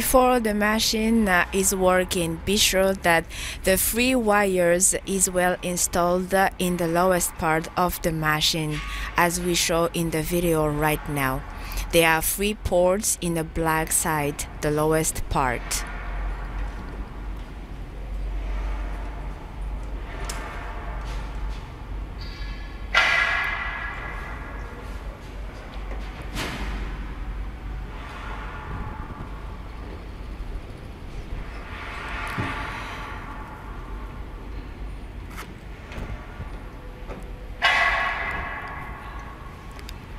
Before the machine uh, is working, be sure that the free wires is well installed in the lowest part of the machine as we show in the video right now. There are three ports in the black side, the lowest part.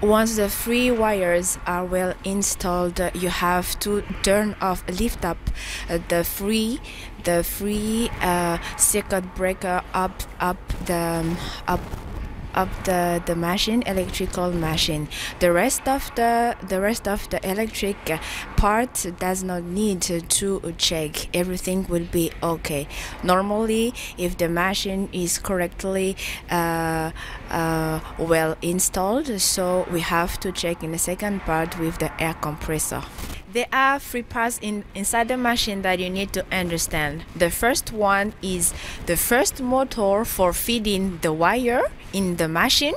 Once the three wires are well installed, you have to turn off, lift up uh, the free, the free uh, circuit breaker up, up the um, up of the, the machine electrical machine. The rest of the the rest of the electric part does not need to, check everything will be okay normally if the machine is correctly uh, uh, well installed so we have to check in the second part with the air compressor there are three parts in, inside the machine that you need to understand. The first one is the first motor for feeding the wire in the machine.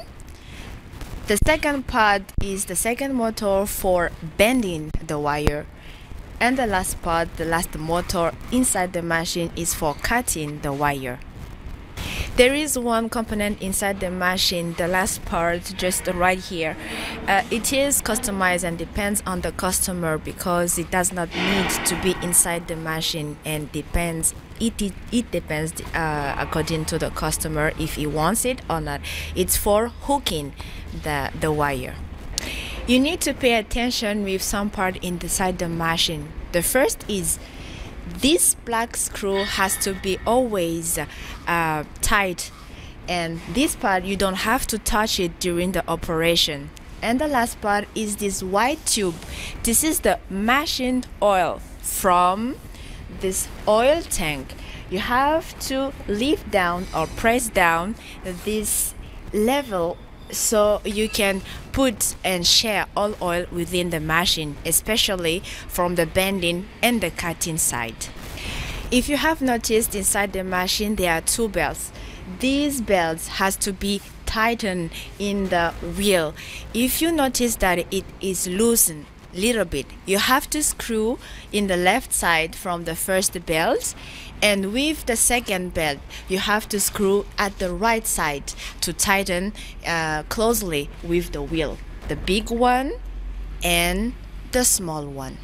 The second part is the second motor for bending the wire. And the last part, the last motor inside the machine is for cutting the wire. There is one component inside the machine, the last part just right here. Uh, it is customized and depends on the customer because it does not need to be inside the machine and depends it, it, it depends uh, according to the customer if he wants it or not. It's for hooking the, the wire. You need to pay attention with some part inside the machine. The first is this black screw has to be always uh, tight. And this part you don't have to touch it during the operation. And the last part is this white tube. This is the machine oil from this oil tank. You have to lift down or press down this level so you can put and share all oil within the machine especially from the bending and the cutting side. If you have noticed inside the machine there are two belts. These belts has to be tightened in the wheel. If you notice that it is loosened little bit. You have to screw in the left side from the first belt and with the second belt you have to screw at the right side to tighten uh, closely with the wheel the big one and the small one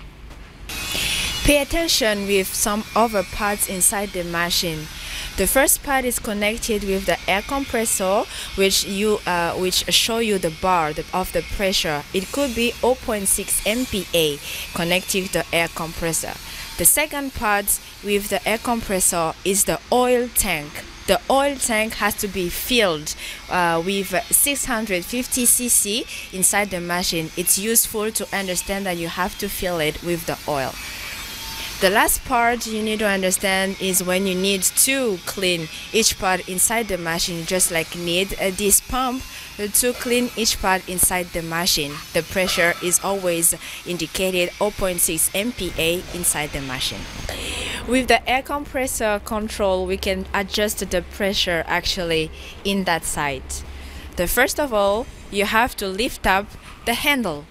pay attention with some other parts inside the machine the first part is connected with the air compressor, which you uh, which show you the bar of the pressure. It could be 0.6 MPa connected to the air compressor. The second part with the air compressor is the oil tank. The oil tank has to be filled uh, with 650 cc inside the machine. It's useful to understand that you have to fill it with the oil. The last part you need to understand is when you need to clean each part inside the machine, just like need uh, this pump to clean each part inside the machine. The pressure is always indicated 0.6 MPa inside the machine. With the air compressor control, we can adjust the pressure actually in that side. The first of all, you have to lift up the handle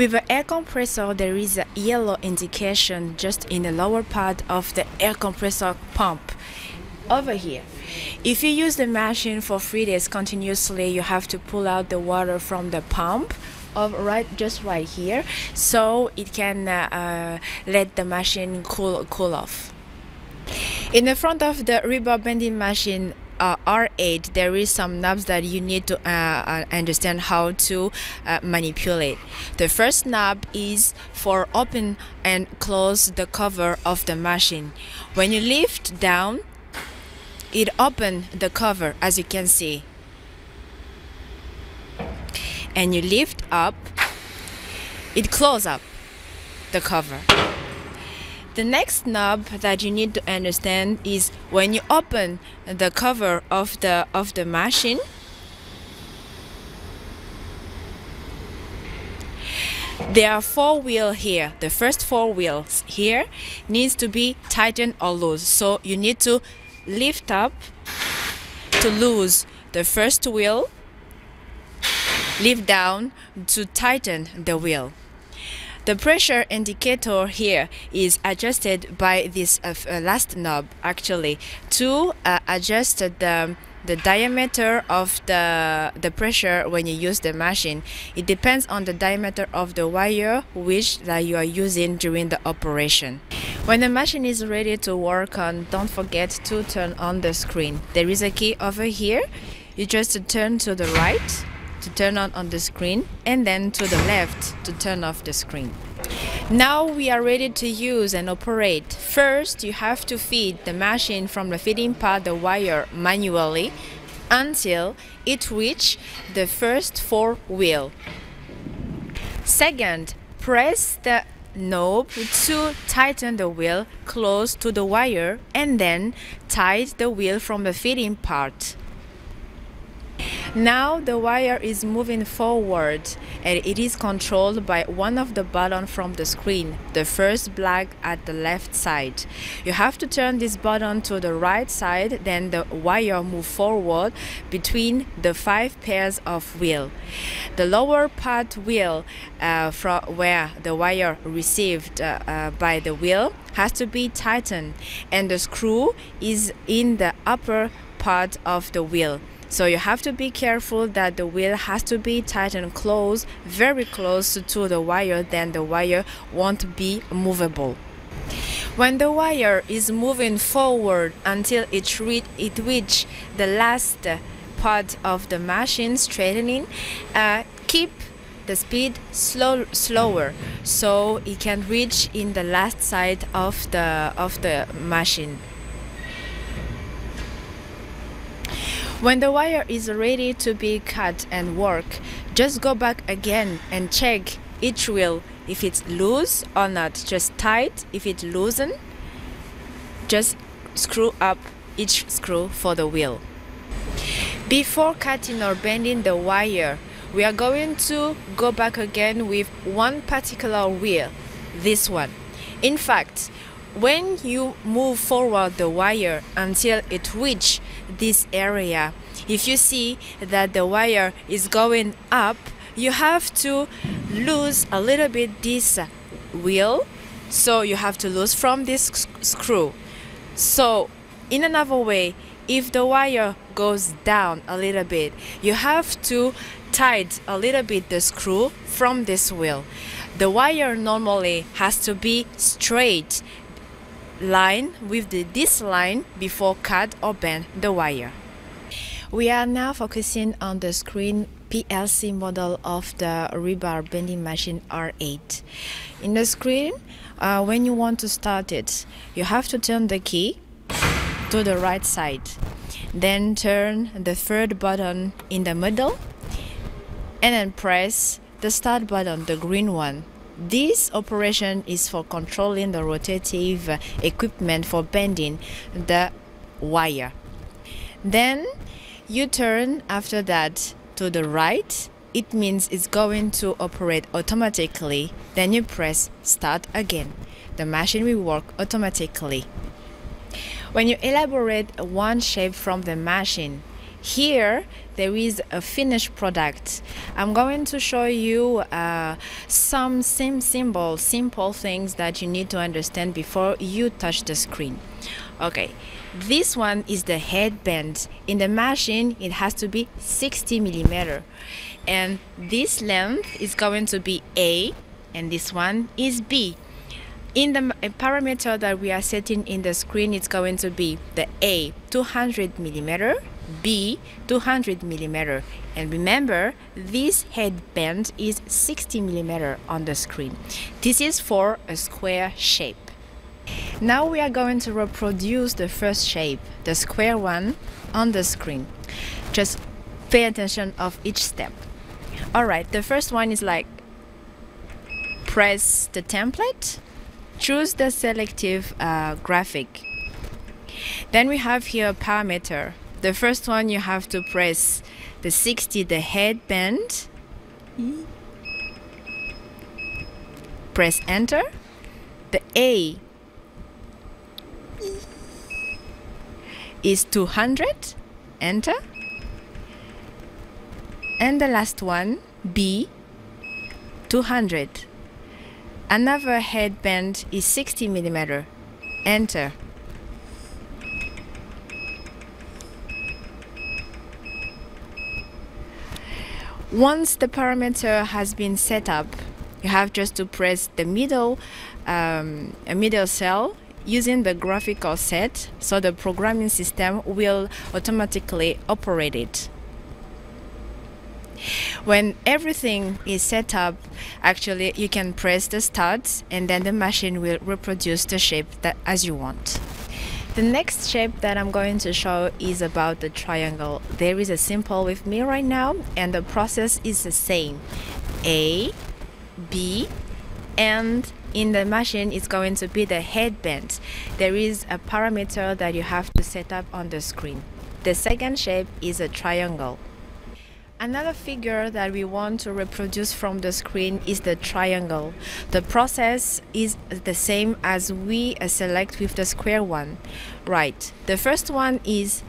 With the air compressor, there is a yellow indication just in the lower part of the air compressor pump over here. If you use the machine for three days continuously, you have to pull out the water from the pump of right just right here so it can uh, uh, let the machine cool cool off in the front of the rebar bending machine uh, R8 there is some knobs that you need to uh, uh, understand how to uh, manipulate. The first knob is for open and close the cover of the machine. When you lift down it open the cover as you can see. And you lift up, it close up the cover. The next knob that you need to understand is when you open the cover of the of the machine. There are four wheels here. The first four wheels here needs to be tightened or loose. So you need to lift up to lose the first wheel lift down to tighten the wheel the pressure indicator here is adjusted by this uh, uh, last knob actually to uh, adjust the the diameter of the the pressure when you use the machine. It depends on the diameter of the wire which that you are using during the operation. When the machine is ready to work on don't forget to turn on the screen. There is a key over here. You just turn to the right to turn on on the screen and then to the left to turn off the screen. Now we are ready to use and operate. First, you have to feed the machine from the feeding pad the wire manually until it reach the first four wheel. Second, press the knob to tighten the wheel close to the wire and then tight the wheel from the feeding part. Now the wire is moving forward and it is controlled by one of the buttons from the screen, the first black at the left side. You have to turn this button to the right side, then the wire move forward between the five pairs of wheel. The lower part wheel uh, from where the wire received uh, uh, by the wheel has to be tightened and the screw is in the upper part of the wheel. So you have to be careful that the wheel has to be tightened close, very close to the wire, then the wire won't be movable. When the wire is moving forward until it, reach, it reach the last part of the machine straightening, uh, keep the speed slow, slower so it can reach in the last side of the of the machine. When the wire is ready to be cut and work, just go back again and check each wheel if it's loose or not. Just tight if it loosened. Just screw up each screw for the wheel. Before cutting or bending the wire, we are going to go back again with one particular wheel, this one. In fact, when you move forward the wire until it reach this area if you see that the wire is going up you have to lose a little bit this wheel. So you have to lose from this screw. So in another way if the wire goes down a little bit you have to tight a little bit the screw from this wheel. The wire normally has to be straight line with the, this line before cut or bend the wire. We are now focusing on the screen PLC model of the rebar bending machine R8. In the screen, uh, when you want to start it, you have to turn the key to the right side. Then turn the third button in the middle and then press the start button, the green one. This operation is for controlling the rotative equipment for bending the wire. Then you turn after that to the right. It means it's going to operate automatically. Then you press start again. The machine will work automatically. When you elaborate one shape from the machine, here there is a finished product. I'm going to show you uh, some sim symbol simple things that you need to understand before you touch the screen. Okay this one is the headband. In the machine it has to be 60 millimeter. And this length is going to be a and this one is b. In the parameter that we are setting in the screen it's going to be the a 200 millimeter B 200 millimeter. And remember this headband is 60 millimeter on the screen. This is for a square shape. Now we are going to reproduce the first shape the square one on the screen. Just pay attention of each step. All right the first one is like press the template choose the selective uh, graphic. Then we have here parameter the first one you have to press the 60 the headband. Press enter. The A is 200 enter. And the last one B 200 another headband is 60 millimeter. Enter once the parameter has been set up you have just to press the middle um, a middle cell using the graphical set so the programming system will automatically operate it. When everything is set up actually you can press the start and then the machine will reproduce the shape that as you want the next shape that I'm going to show is about the triangle. There is a symbol with me right now and the process is the same. A B and in the machine it's going to be the headband. There is a parameter that you have to set up on the screen. The second shape is a triangle Another figure that we want to reproduce from the screen is the triangle. The process is the same as we uh, select with the square one. Right, the first one is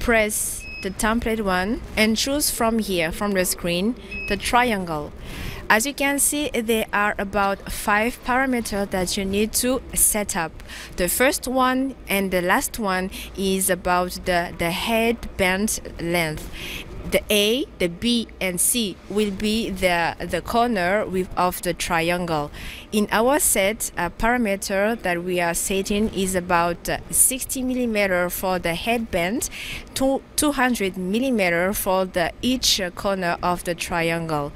press the template one and choose from here, from the screen, the triangle. As you can see, there are about five parameters that you need to set up. The first one and the last one is about the, the headband length the A, the B, and C will be the, the corner with, of the triangle. In our set, a parameter that we are setting is about uh, 60 millimeter for the headband, to 200 millimeter for the each uh, corner of the triangle.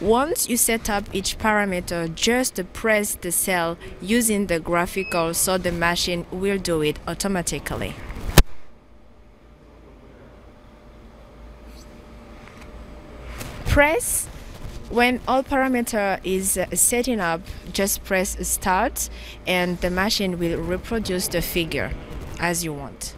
Once you set up each parameter, just press the cell using the graphical so the machine will do it automatically. Press when all parameter is uh, setting up just press start and the machine will reproduce the figure as you want